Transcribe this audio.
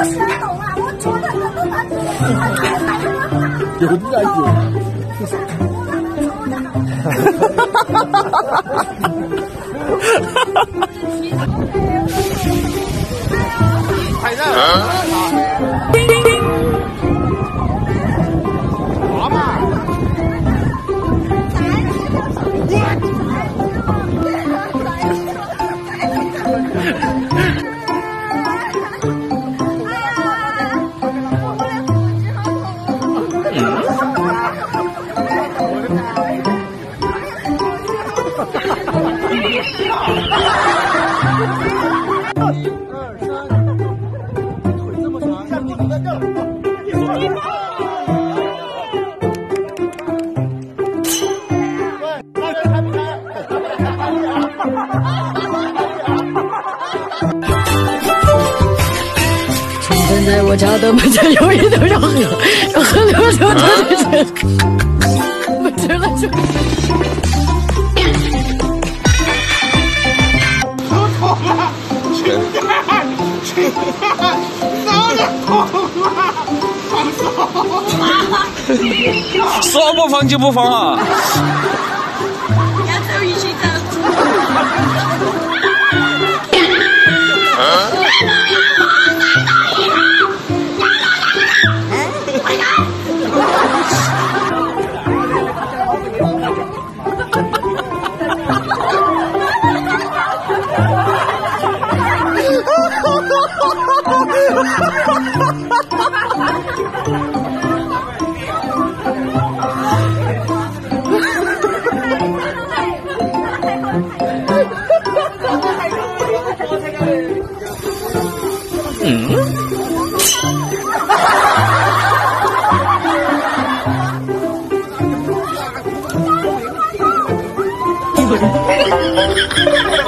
我想懂啊！我觉得这都他自己有点有。太热了。叮叮现在我家的门前有一头小河，小河流流着水，没吃了就。说不放就不放啊！哎